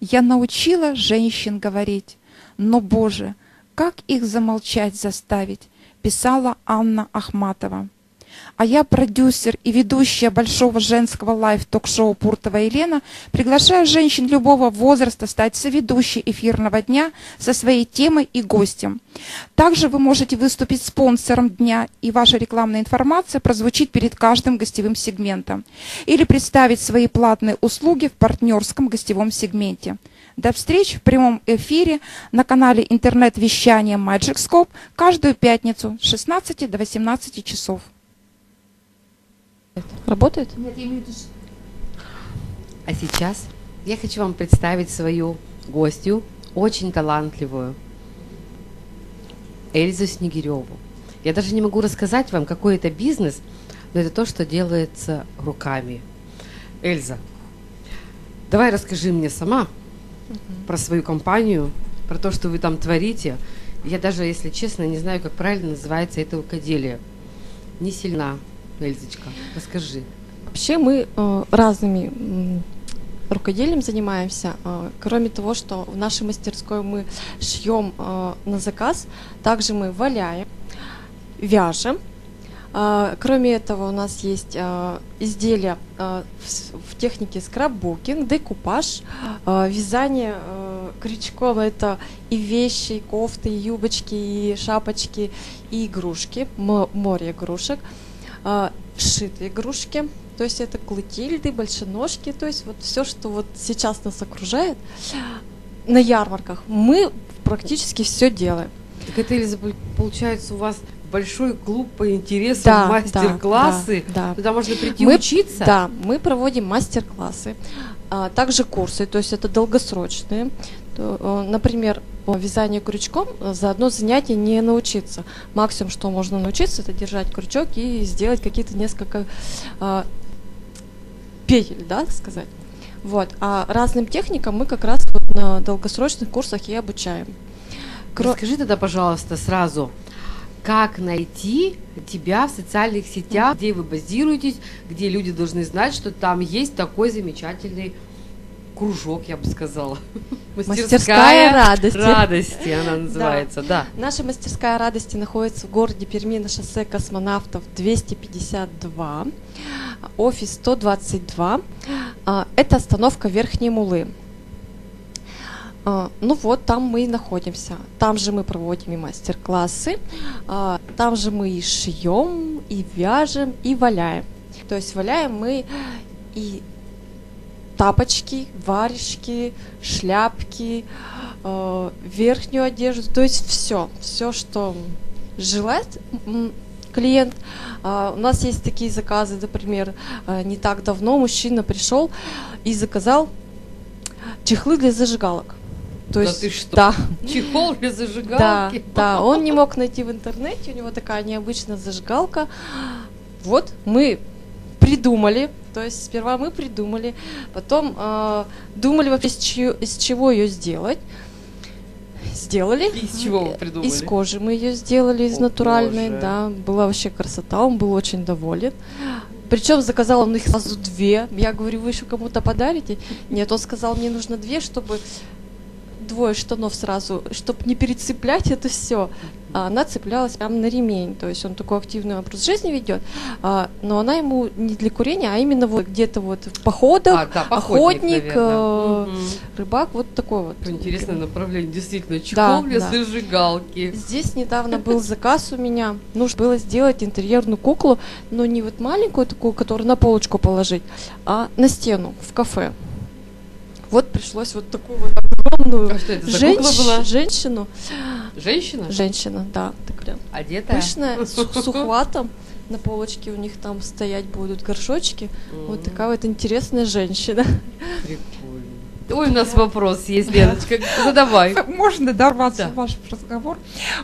Я научила женщин говорить, но, Боже, как их замолчать заставить, писала Анна Ахматова. А я, продюсер и ведущая большого женского live ток-шоу Пуртова Елена, приглашаю женщин любого возраста стать соведущей эфирного дня со своей темой и гостем. Также вы можете выступить спонсором дня, и ваша рекламная информация прозвучит перед каждым гостевым сегментом. Или представить свои платные услуги в партнерском гостевом сегменте. До встреч в прямом эфире на канале интернет-вещания Magic каждую пятницу с 16 до 18 часов. Работает? Нет, я имею в виду, А сейчас я хочу вам представить свою гостью, очень талантливую, Эльзу Снегиреву. Я даже не могу рассказать вам, какой это бизнес, но это то, что делается руками. Эльза, давай расскажи мне сама про свою компанию, про то, что вы там творите. Я даже, если честно, не знаю, как правильно называется это рукоделие. Не сильна, Эльзочка, расскажи. Вообще мы э, разными м, рукоделием занимаемся. Э, кроме того, что в нашей мастерской мы шьем э, на заказ, также мы валяем, вяжем. Э, Кроме этого, у нас есть э, изделия э, в в технике скраббукинг, декупаж, э, вязание э, крючком. Это и вещи, и кофты, и юбочки, и шапочки, и игрушки, мо- море игрушек, э, сшитые игрушки. То есть это клотильды, большеножки, то есть вот все, что вот сейчас нас окружает на ярмарках, мы практически все делаем. Так это, Эльза, пол- получается, у вас большой клуб по интересам, Да, мастер-классы. да, да. Туда можно прийти Мы- учиться. Да, мы проводим мастер-классы, а, также курсы, то есть это долгосрочные. Э, Например, вязанию крючком э, за одно занятие не научиться. Максимум, что можно научиться, это держать крючок и сделать какие-то несколько а, петель, да, сказать. Вот. А разным техникам мы как раз вот на долгосрочных курсах и обучаем. Кро- Расскажи тогда, пожалуйста, сразу, как найти тебя в социальных сетях, где вы базируетесь, где люди должны знать, что там есть такой замечательный кружок, я бы сказала. Мастерская радости. радости она называется, да. Наша мастерская радости находится в городе Перми на шоссе космонавтов 252, офис 122. А, Это остановка Верхней Мулы. А, Ну вот, там мы и находимся. Там же мы проводим и мастер-классы, а, там же мы и шьем, и вяжем, и валяем. То есть валяем мы и тапочки, варежки, шляпки, э, верхнюю одежду, то есть все, все, что желает клиент. А, У нас есть такие заказы, например, э, не так давно мужчина пришел и заказал чехлы для зажигалок. То Да есть, ты что? Да, Чехол для да, зажигалки. да, он не мог найти в интернете, у него такая необычная зажигалка. Вот мы придумали, то есть сперва мы придумали, потом э, думали вообще, из, чьё- из чего ее сделать. Сделали. Из чего вы придумали? Из кожи мы ее сделали, из О, натуральной, боже. да. Была вообще красота, он был очень доволен. Причем заказал он их сразу две. Я говорю, вы еще кому-то подарите? Нет, он сказал, мне нужно две, чтобы двое штанов сразу, чтобы не перецеплять это все. А она цеплялась прямо на ремень, то есть он такой активный образ жизни ведет, а, но она ему не для курения, а именно вот где-то вот в походах, А, да, охотник, наверное. э, Мгм. рыбак, вот такой вот. Интересное направление, действительно. Чехол Да, да. зажигалки. Здесь недавно был заказ у меня. Нужно было сделать интерьерную куклу, но не вот маленькую такую, которую на полочку положить, а на стену в кафе. Вот пришлось вот такую вот огромную А это за женщ- женщину, Женщина? женщина, да, такая Одетая? пышная, с, с ухватом. На полочке у них там стоять будут горшочки. Вот такая вот интересная женщина. Прикольно. Ой, у нас вопрос есть, Леночка. Задавай. Можно дорваться Да. в ваш разговор.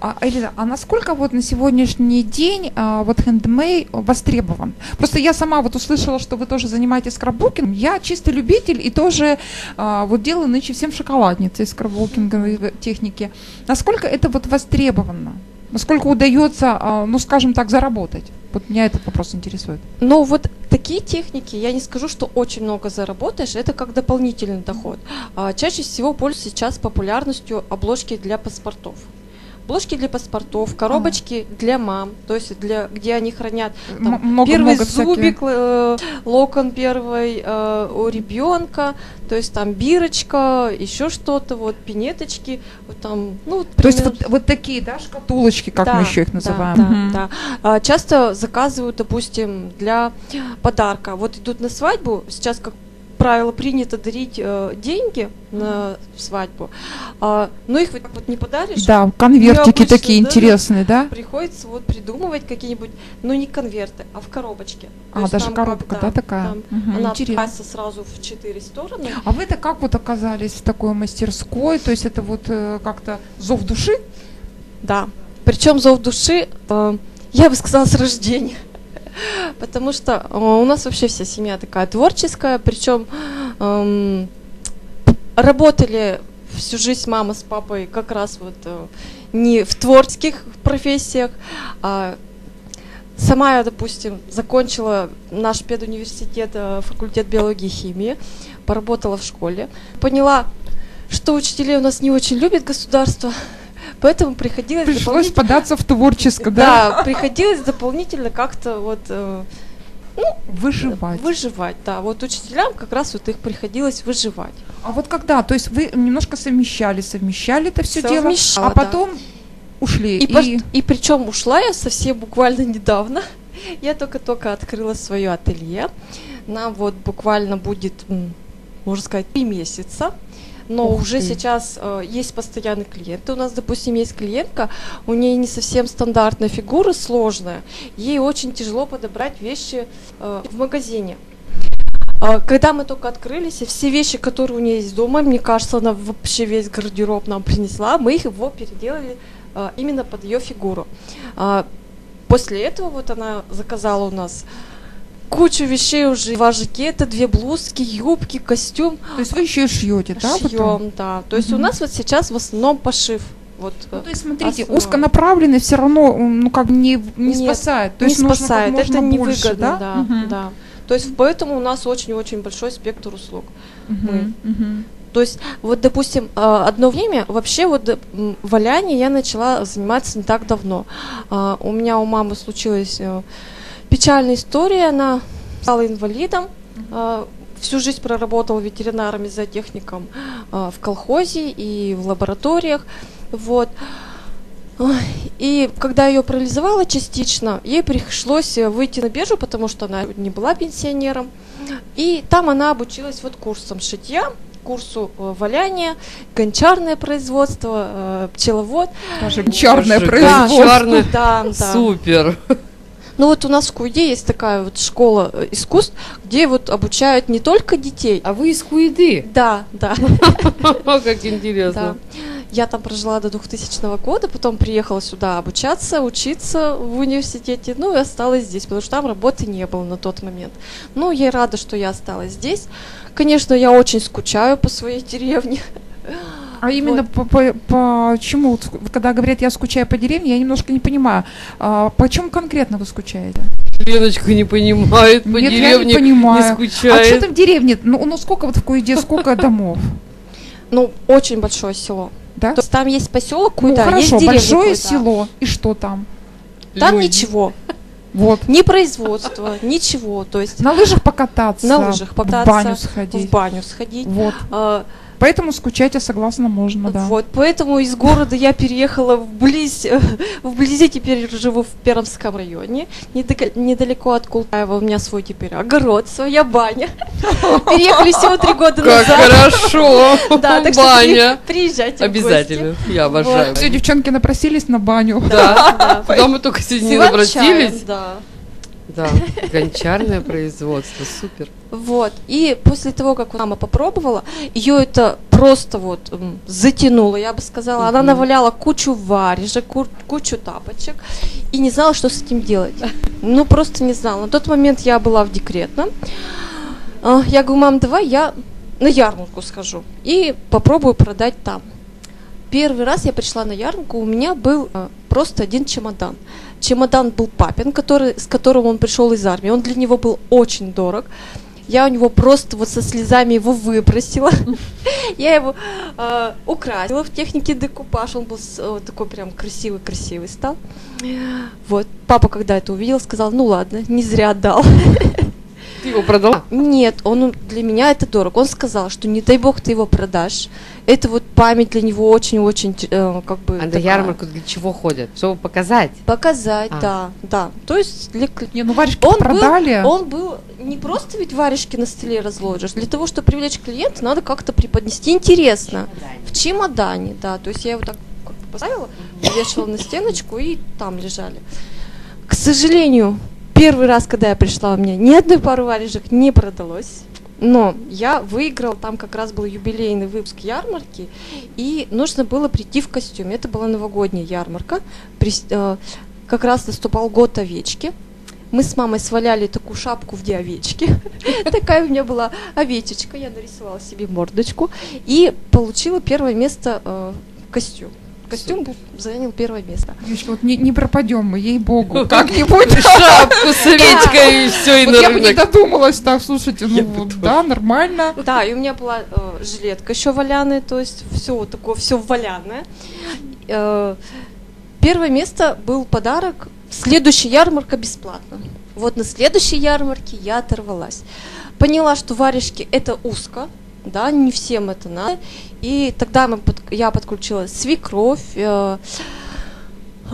А, Элиза, а насколько вот на сегодняшний день а, вот хендмей востребован? Просто я сама вот услышала, что вы тоже занимаетесь скраббукингом. Я чистый любитель и тоже а, вот делаю нынче всем шоколадницы из скраббукинговой техники. Насколько это вот востребовано? Насколько удается, а, ну скажем так, заработать? Вот меня этот вопрос интересует. Но вот такие техники, я не скажу, что очень много заработаешь, это как дополнительный доход. А, чаще всего пользуются сейчас популярностью обложки для паспортов. Обложки для паспортов, коробочки для мам, то есть для, где они хранят там, М- много- первый много зубик, э, локон первый э, у ребенка, то есть там бирочка, еще что-то, вот пинеточки, вот там, ну, вот То есть вот, вот такие, да, шкатулочки, как да, мы еще их да, называем. Да, Мгм. да. А, часто заказывают, допустим, для подарка. Вот идут на свадьбу, сейчас, как правило, принято дарить э, деньги на свадьбу, а, но их вот, вот не подаришь. Да, конвертики Необычно, такие да? интересные, да? Приходится вот придумывать какие-нибудь, ну не конверты, а в коробочке. То А, даже там как, коробка, да, такая? там Мгм, она интересно. ткается сразу в четыре стороны. А вы-то как вот оказались в такой мастерской? То есть это вот э, как-то зов души? Да. Причем зов души, э, я бы сказала, с рождения. Потому что э, у нас вообще вся семья такая творческая, причем эм, работали всю жизнь мама с папой как раз вот э, не в творческих профессиях, а сама я, допустим, закончила наш педуниверситет, э, факультет биологии и химии, поработала в школе, поняла, что учителей у нас не очень любит государство, поэтому приходилось Пришлось дополнительно- податься в творческое, да? да, приходилось дополнительно как-то вот э, Выживать. выживать, да. Вот учителям как раз вот их приходилось выживать. А вот когда? То есть вы немножко совмещали, совмещали это все дело, а да. потом ушли. И, И, пос- и причем ушла я совсем буквально недавно. Я только-только открыла свое ателье. Нам вот буквально будет, можно сказать, три месяца. Но Ух уже ты. сейчас э, есть постоянные клиенты. У нас, допустим, есть клиентка, у нее не совсем стандартная фигура, сложная. Ей очень тяжело подобрать вещи э, в магазине. А, Когда мы только открылись, и все вещи, которые у нее есть дома, мне кажется, она вообще весь гардероб нам принесла, мы их его переделали а, именно под ее фигуру. А, После этого вот она заказала у нас кучу вещей уже, два жакета, две блузки, юбки, костюм. то есть вы еще и шьете, да? потом? Шьем, да. То есть у нас вот сейчас в основном пошив. Вот, Ну, э, то есть, смотрите, основа. узконаправленный все равно, ну, как бы не, не Нет, спасает. То не есть нужно спасает, можно это больше, невыгодно, да? да, Мгм. да. То есть поэтому у нас очень-очень большой спектр услуг. Мгм, мгм. То есть, вот, допустим, а, одно время вообще вот м, валяние я начала заниматься не так давно. А, У меня у мамы случилась э, печальная история, она стала инвалидом, а, всю жизнь проработала ветеринаром и зоотехником а, в колхозе и в лабораториях, вот. И когда ее парализовало частично, ей пришлось выйти на биржу, потому что она не была пенсионером. И там она обучилась вот курсам шитья, курсу э, валяния, гончарное производство, э, пчеловод. Даже Боже, производство. гончарное. Да, да. Супер. Ну вот у нас в Куйде есть такая вот школа э, искусств, где вот обучают не только детей. А вы из Куиды? Да, да, Как интересно. Я там прожила до 2000 года, потом приехала сюда обучаться, учиться в университете, ну и осталась здесь, потому что там работы не было на тот момент. Ну, я рада, что я осталась здесь. Конечно, я очень скучаю по своей деревне. А именно по, по- почему, когда говорят, я скучаю по деревне, я немножко не понимаю. А, почему конкретно вы скучаете? Леночка не понимает, по Нет, я не деревне понимаю. не А что скучает. там в деревне? Ну, ну сколько вот в Куиде, сколько домов? Ну, очень большое село. Да? То есть там есть поселок Ну, Куйда, есть хорошо, деревня большое Куйда. село. И что там? Там Люди. ничего. Вот. Ни производства, ничего. То есть На лыжах покататься. На лыжах покататься, В баню в сходить. баню сходить. Вот. А, Поэтому скучать, я согласна, можно, да. Вот, поэтому из города я переехала вблизь, э, вблизи теперь живу в Пермском районе, недалеко от Култаева, у меня свой теперь огород, своя баня. Переехали всего три года Как назад. хорошо. Да, так что приезжайте Обязательно. Я обожаю. Все, девчонки напросились на баню. Да. Да. Куда мы только сегодня не напросились. Да. Да, гончарное производство, супер. Вот. И после того, как мама попробовала, ее это просто вот затянуло, я бы сказала. Она наваляла кучу варежек, ку- кучу тапочек и не знала, что с этим делать. Ну, просто не знала. На тот момент я была в декретном. А, Я говорю, мам, давай я на ярмарку схожу и попробую продать там. Первый раз я пришла на ярмарку, у меня был э, просто один чемодан. Чемодан был папин, который, с которым он пришел из армии. Он для него был очень дорог. Я у него просто вот со слезами его выбросила. Я его э, украсила в технике декупаж. Он был э, такой прям красивый-красивый стал. Вот. Папа, когда это увидел, сказал, ну ладно, не зря отдал. Ты его продал? Нет, он для меня это дорого. Он сказал, что не дай бог ты его продашь. Это вот память для него очень-очень э, как бы А на ярмарку для чего ходят? Чтобы показать? Показать, А. да, да. То есть для Не, ну варежки Он был- продали. он был не просто ведь варежки на столе разложишь. Для того, чтобы привлечь клиента, надо как-то преподнести интересно. В чемодане, да. То есть я его так поставила, повешала на стеночку и там лежали. К сожалению, первый раз, когда я пришла, у меня ни одной пары варежек не продалось. Но я выиграл, там как раз был юбилейный выпуск ярмарки, и нужно было прийти в костюме. Это была новогодняя ярмарка. Прис- э, как раз наступал год овечки. Мы с мамой сваляли такую шапку в овечки. Такая у меня была овечечка. Я нарисовала себе мордочку и получила первое место э, в костюм. Костюм занял первое место. Девочки, вот не, не пропадем мы, ей-богу, как-нибудь. Шапку с и все, и Вот я бы не додумалась так, слушайте, ну да, нормально. Да, и у меня была э, жилетка еще валяная, то есть все вот такое, все валяное. Э, первое место был подарок. Следующая ярмарка бесплатно. Вот на следующей ярмарке я оторвалась. Поняла, что варежки это узко, да, не всем это надо. И тогда мы я подключила свекровь, э,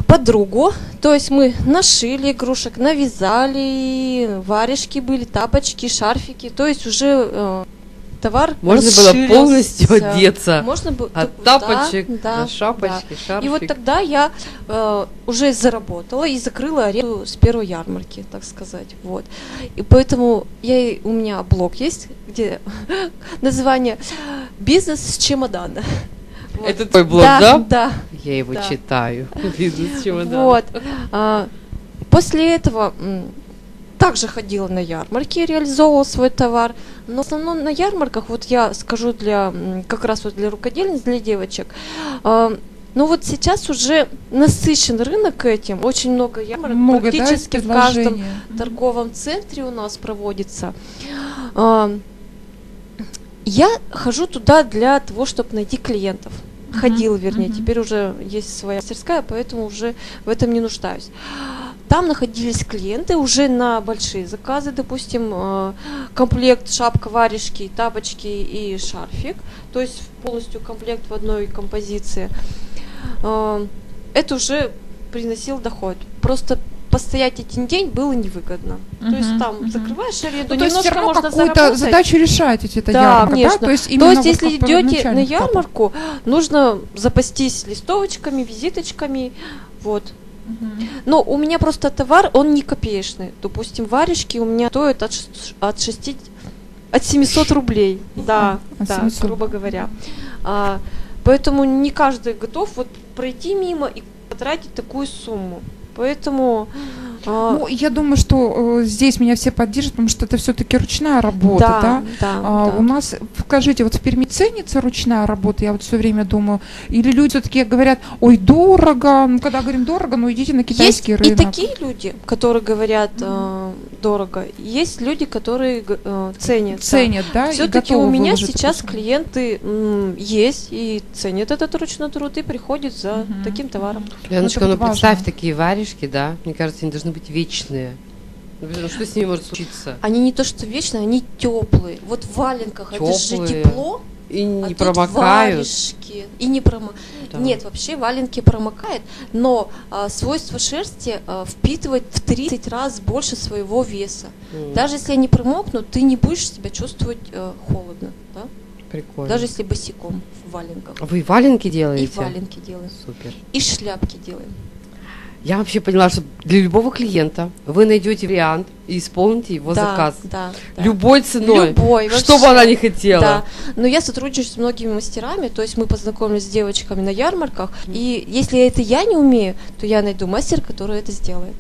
подругу. То есть мы нашили игрушек, навязали, варежки были, тапочки, шарфики. То есть уже э, товар Можно было полностью одеться. Можно было От да, тапочек да, до шапочки, да. шарфик. И вот тогда я э, уже заработала и закрыла аренду с первой ярмарки, так сказать. Вот. И поэтому я, у меня блог есть, где название «Бизнес с чемодана». Вот. Это твой блог, да? да? Да. Я его Да. читаю. Бизнес чемодан. Вот. А, после этого также ходила на ярмарки, реализовывала свой товар. Но в основном на ярмарках, вот я скажу для как раз вот для рукодельниц, для девочек, а, ну вот сейчас уже насыщен рынок этим, очень много ярмарок, Много, да, практически в каждом торговом центре у нас проводится. А, Я хожу туда для того, чтобы найти клиентов. Мгм, Ходила, вернее, теперь уже есть своя мастерская, поэтому уже в этом не нуждаюсь. Там находились клиенты уже на большие заказы, допустим, э, комплект шапка, варежки, тапочки и шарфик, то есть полностью комплект в одной композиции. Э, Это уже приносил доход. Просто постоять один день было невыгодно. То есть там мгм. закрываешь аренду, Ну, то есть все равно можно какую-то задачу решаете, это Да, ярмарка, конечно. да? То есть, То есть, вот если идете на ярмарку, нужно запастись листовочками, визиточками, вот. Но у меня просто товар, он не копеечный. Допустим, варежки у меня стоят от, от 6, от 700 рублей, да, От да, 700. грубо говоря. А, поэтому не каждый готов вот пройти мимо и потратить такую сумму. Поэтому а, Ну, я думаю, что э, здесь меня все поддержат, потому что это все-таки ручная работа, да? да, да, А, да. У нас, скажите, вот в Перми ценится ручная работа, я вот все время думаю, или люди все-таки говорят, ой, дорого, ну, когда говорим дорого, ну, идите на Есть китайский и рынок. такие люди, которые говорят э, дорого. Есть люди, которые э, ценят. да. Ценят, да? и Все-таки у меня сейчас сумму. клиенты м, есть и ценят этот ручной труд и приходят за Мгм. таким товаром. Леночка, ну вот представь такие варежки, да? Мне кажется, они должны быть вечные. Ну, что с ними может случиться? Они не то что вечные, они теплые. Вот в валенках это же тепло, И не а промокают. варежки. И не промо... Да. Нет, вообще валенки промокает, но а, свойство шерсти а, впитывает в 30 раз больше своего веса. М, Даже если они промокнут, ты не будешь себя чувствовать э, холодно, да? Прикольно. Даже если босиком в валенках. Вы валенки И делаете? валенки делаем, Супер. и шляпки делаем. Я вообще поняла, что для любого клиента вы найдете вариант и исполните его да, заказ. Да, да. Любой ценой. Любой, Что бы вообще. она не хотела. Да, но я сотрудничаю с многими мастерами, то есть мы познакомились с девочками на ярмарках, и если это я не умею, то я найду мастера, который это сделает.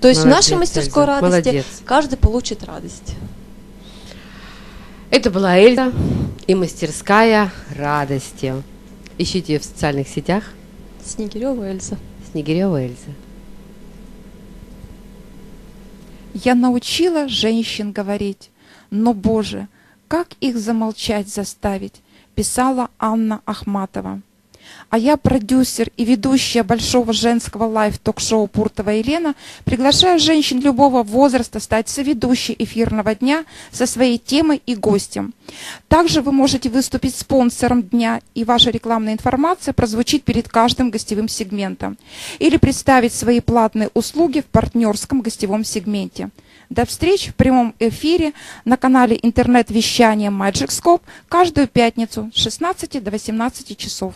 То есть в Молодец, нашей мастерской Эльза, радости Молодец. каждый получит радость. Это была Эльза и мастерская радости. Ищите ее в социальных сетях. Снегирева Эльза. Снегирева Эльза. Я научила женщин говорить, но, Боже, как их замолчать заставить, писала Анна Ахматова. А я, продюсер и ведущая большого женского live ток-шоу Пуртова Елена, приглашаю женщин любого возраста стать соведущей эфирного дня со своей темой и гостем. Также вы можете выступить спонсором дня, и ваша рекламная информация прозвучит перед каждым гостевым сегментом. Или представить свои платные услуги в партнерском гостевом сегменте. До встречи в прямом эфире на канале интернет-вещания Magic Scope каждую пятницу с 16 до 18 часов.